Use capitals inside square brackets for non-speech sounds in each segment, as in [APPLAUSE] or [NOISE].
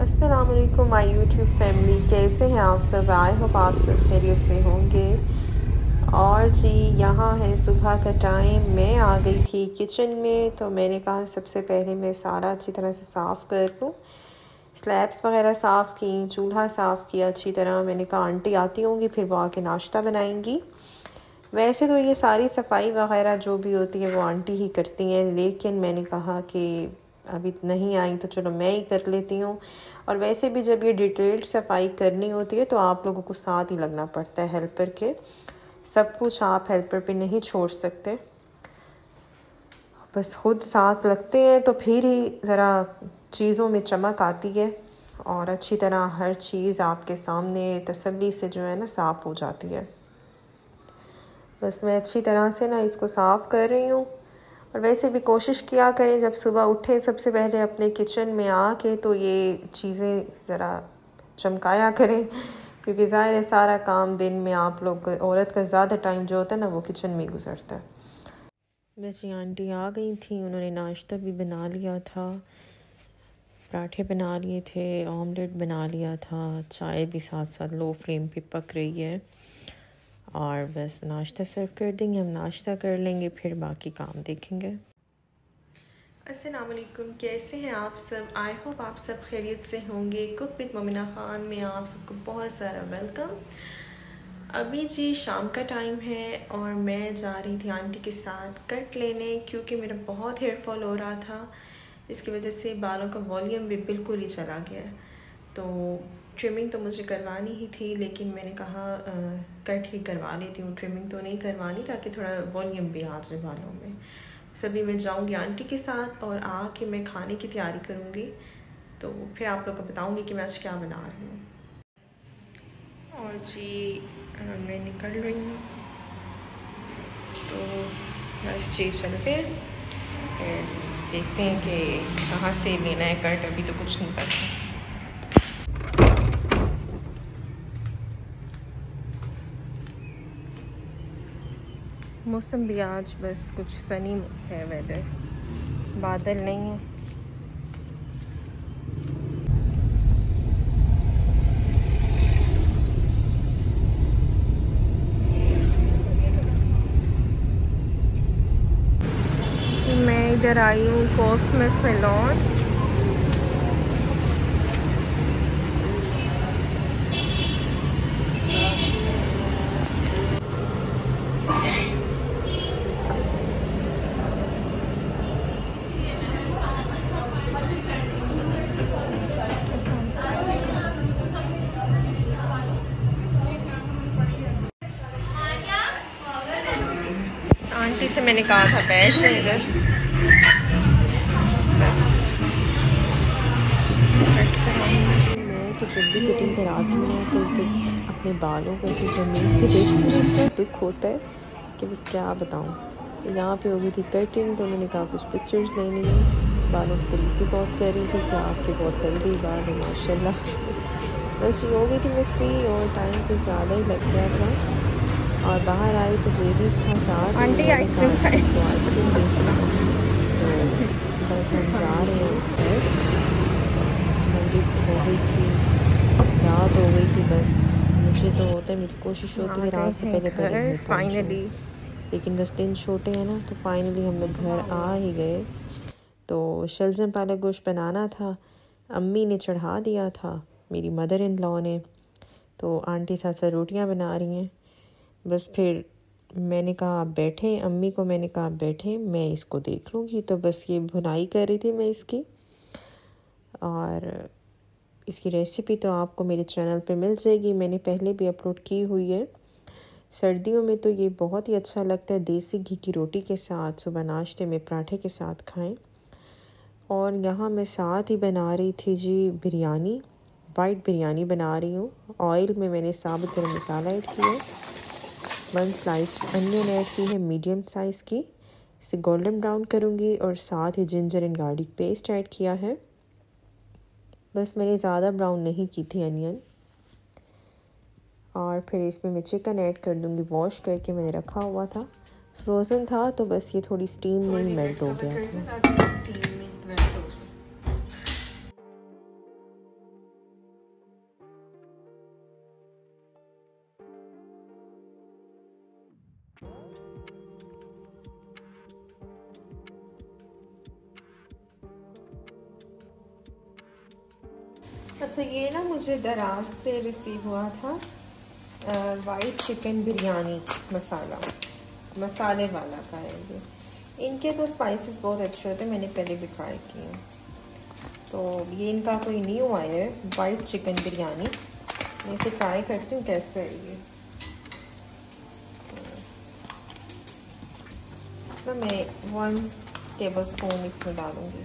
असलकुम my YouTube family कैसे हैं आप सब? आई होप आप सब खैरियत से होंगे। और जी, यहाँ है सुबह का टाइम मैं आ गई थी किचन में तो मैंने कहा सबसे पहले मैं सारा अच्छी तरह से साफ़ कर लूँ। स्लैब्स वगैरह साफ़ की, चूल्हा साफ़ किया अच्छी तरह। मैंने कहा, आंटी आती होंगी, फिर वो आके नाश्ता बनाएँगी। वैसे तो ये सारी सफ़ाई वगैरह जो भी होती है, वो आंटी ही करती हैं। लेकिन मैंने कहा कि अभी नहीं आई तो चलो मैं ही कर लेती हूँ। और वैसे भी जब ये डिटेल्ड सफ़ाई करनी होती है तो आप लोगों को साथ ही लगना पड़ता है हेल्पर के। सब कुछ आप हेल्पर पे नहीं छोड़ सकते। बस खुद साथ लगते हैं तो फिर ही ज़रा चीज़ों में चमक आती है और अच्छी तरह हर चीज़ आपके सामने तसल्ली से जो है ना साफ़ हो जाती है। बस मैं अच्छी तरह से ना इसको साफ़ कर रही हूँ। और वैसे भी कोशिश किया करें, जब सुबह उठें, सबसे पहले अपने किचन में आके तो ये चीज़ें ज़रा चमकाया करें, क्योंकि ज़ाहिर है सारा काम दिन में आप लोग, औरत का ज़्यादा टाइम जो होता है ना, वो किचन में गुजरता है। वैसे आंटी आ गई थी, उन्होंने नाश्ता भी बना लिया था, पराठे बना लिए थे ऑमलेट बना लिया था, चाय भी साथ साथ लो फ्लेम पे पक रही है। और बस नाश्ता सर्व कर देंगे हम नाश्ता कर लेंगे, फिर बाकी काम देखेंगे। असलकुम कैसे हैं आप सब? आई होप आप सब खैरियत से होंगे। कुक विद ममिना ख़ान में आप सबको बहुत सारा वेलकम अभी जी शाम का टाइम है और मैं जा रही थी आंटी के साथ कट लेने क्योंकि मेरा बहुत हेयर फॉल हो रहा था। इसकी वजह से बालों का वॉल्यूम भी बिल्कुल ही चला गया तो ट्रिमिंग तो मुझे करवानी ही थी, लेकिन मैंने कहा कट ही करवा लेती हूँ ट्रिमिंग तो नहीं करवानी, ताकि थोड़ा वॉल्यूम भी आ जाए बालों में। सभी मैं जाऊँगी आंटी के साथ और आके मैं खाने की तैयारी करूँगी। तो फिर आप लोग को बताऊँगी कि मैं आज क्या बना रही हूँ। और जी मैं निकल रही हूँ। तो बस चीज़ हैं फिर देखते हैं कि कहाँ से लेना है कट, अभी तो कुछ नहीं पता। मौसम भी आज बस कुछ सनी है वेदर बादल नहीं है। मैं इधर आई हूँ कोस्ट में सैलॉन आंटी से मैंने कहा था पैसे इधर। बस। मैं तो जब भी कटिंग कराती हूँ तो अपने बालों को ऐसे ज़मीन पे देखती हूँ इससे दुख होता है कि बस क्या बताऊँ। यहाँ पे हो गई थी कटिंग तो मैंने कहा कुछ पिक्चर्स लेनी है। बालों की तरीफ भी बहुत कह रही थी कि आपके बहुत हेल्दी बाल है, माशाल्लाह। [LAUGHS] बस हो गई थी मैं फ्री और टाइम तो ज़्यादा ही लग गया था। और बाहर आई तो जेबीज था साथ आंटी आइसक्रीम खाए तो आइसक्रीम तो बस हम जा रहे हैं मंदिर हो गई थी। रात हो गई थी बस। मुझे तो होता है मेरी कोशिश होती है रात से पहले पहले फाइनली लेकिन बस दिन छोटे हैं ना तो फाइनली हम लोग घर आ ही गए। तो शलजम पालक गोश्त बनाना था। अम्मी ने चढ़ा दिया था। मेरी मदर इन लॉ ने। तो आंटी साथ साथ रोटियाँ बना रही हैं। बस फिर मैंने कहा, आप बैठें अम्मी को मैंने कहा, आप बैठे मैं इसको देख लूँगी। तो बस ये भुनाई कर रही थी मैं इसकी। और इसकी रेसिपी तो आपको मेरे चैनल पे मिल जाएगी। मैंने पहले भी अपलोड की हुई है। सर्दियों में तो ये बहुत ही अच्छा लगता है। देसी घी की रोटी के साथ, सुबह नाश्ते में पराठे के साथ खाएँ। और यहाँ मैं साथ ही बना रही थी जी बिरयानी वाइट बिरयानी बना रही हूँ। ऑयल में मैंने साबुत गर्म मसाला ऐड किया। वन स्लाइस्ड अनियन ऐड की है मीडियम साइज़ की। इसे गोल्डन ब्राउन करूँगी और साथ ही ginger and garlic paste add किया है। बस मैंने ज़्यादा ब्राउन नहीं की थी अनियन और फिर इसमें मैं चिकन ऐड कर दूँगी वॉश करके मैंने रखा हुआ था। फ्रोज़न था तो बस ये थोड़ी स्टीम में ही मेल्ट हो गया था। अच्छा ये ना मुझे दराज से रिसीव हुआ था वाइट चिकन बिरयानी मसाला मसाले वाला का है ये। इनके तो स्पाइसेस बहुत अच्छे होते हैं मैंने पहले भी ट्राई किए तो ये इनका कोई न्यू आया है वाइट चिकन बिरयानी मैं इसे ट्राई करती हूँ, कैसे है ये? इसमें मैं वन टेबल स्पून इसमें डालूँगी।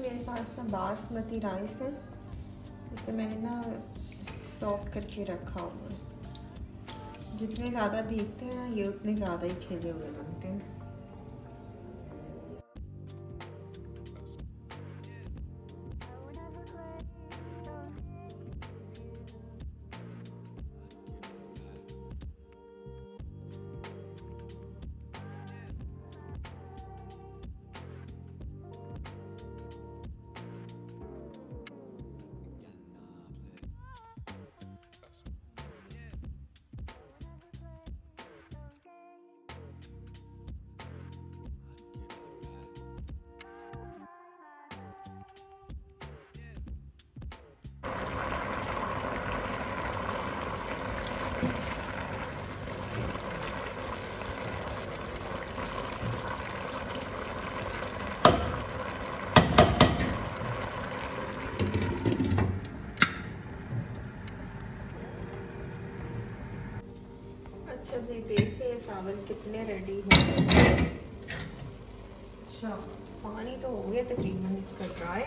मेरे पास ना बासमती राइस है, इसे मैंने ना सॉफ्ट करके रखा हुआ है। जितने ज़्यादा भीगते हैं ये उतने ज़्यादा ही खिले हुए बनते हैं। अच्छा जी, देखते हैं चावल कितने रेडी हो अच्छा पानी तो हो गया तकरीबन इसका ड्राई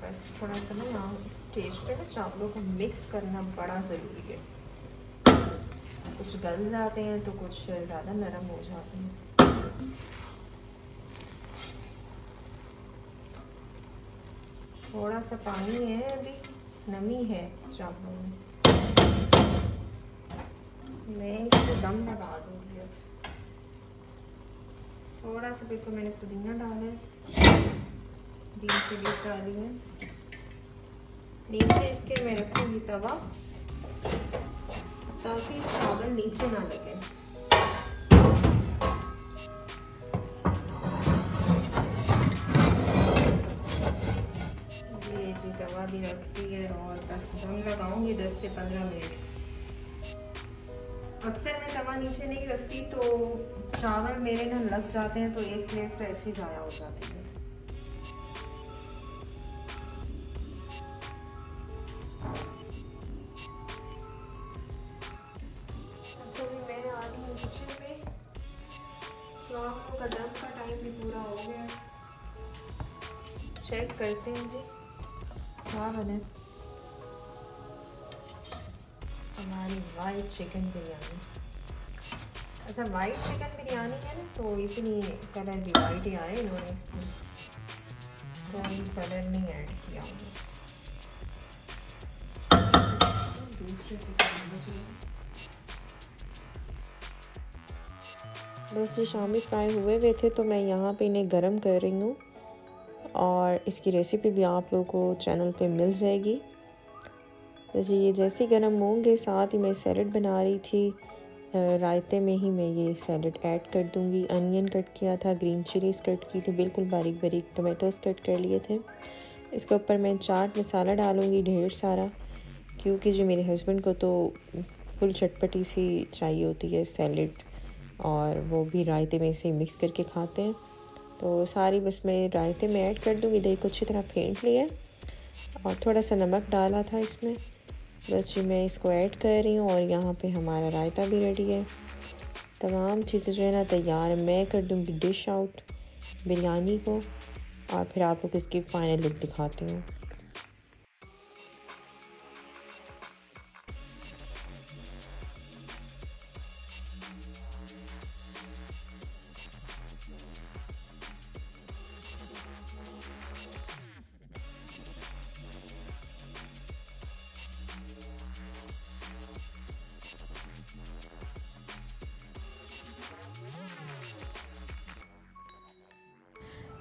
बस थोड़ा सा ना यहाँ स्टेज पे ना चावलों को मिक्स करना बड़ा ज़रूरी है। कुछ गल जाते हैं तो कुछ ज़्यादा नरम हो जाते हैं। थोड़ा सा पानी है, अभी नमी है चावलों में। मैं इसको दम दूँगी अब थोड़ा सा बिल्कुल मैंने पुदीना डाला है। ग्रीन चिलीज डाली है। नीचे इसके मैं रखूँगी तवा। ताकि चावल नीचे ना लगे। ये जी तवा भी रखती है और बस दम लगाऊँगी दस से पंद्रह मिनट। अक्सर मैं तवा नीचे नहीं रखती तो चावल मेरे ना लग जाते हैं तो एक प्लेट तो ऐसे ही ज़ाया हो जाती है। अच्छा हूँ किचन में चावलों का दम का टाइम भी पूरा हो गया। चेक करते हैं जी। क्या बने हमारी वाइट चिकन बिरयानी अच्छा वाइट चिकन बिरयानी है ना तो इसलिए कलर भी वाइट ही आए, इन्होंने इसमें कोई कलर नहीं ऐड किया बस ये शामी फ्राई हुए हुए थे तो मैं यहाँ पे इन्हें गरम कर रही हूँ, और इसकी रेसिपी भी आप लोगों को चैनल पे मिल जाएगी। वैसे ये जैसे गर्म होंगे साथ ही मैं सैलड बना रही थी रायते में ही मैं ये सैलड ऐड कर दूँगी। अनियन कट किया था, ग्रीन चिलीज कट की थी, बिल्कुल बारीक बारीक टमाटोज कट कर लिए थे। इसके ऊपर मैं चाट मसाला डालूँगी ढेर सारा, क्योंकि जो मेरे हस्बैंड को तो फुल चटपटी सी चाहिए होती है सैलड, और वो भी रायते में से मिक्स करके खाते हैं। तो सारी बस मैं रायते में ऐड कर दूँगी। दही को अच्छी तरह फेंट लिया और थोड़ा सा नमक डाला था इसमें। बस जी, मैं इसको ऐड कर रही हूँ और यहाँ पे हमारा रायता भी रेडी है। तमाम चीज़ें जो है ना तैयार है। मैं कर दूँगी डिश आउट बिरयानी को और फिर आप लोग इसकी फ़ाइनल लुक दिखाती हूँ।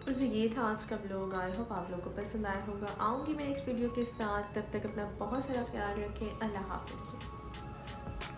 और जो ये था आज का ब्लॉग आई होप आप लोगों को पसंद आया होगा. आऊँगी मैं नेक्स्ट वीडियो के साथ. तब तक अपना बहुत सारा ख्याल रखें. अल्लाह हाफिज़.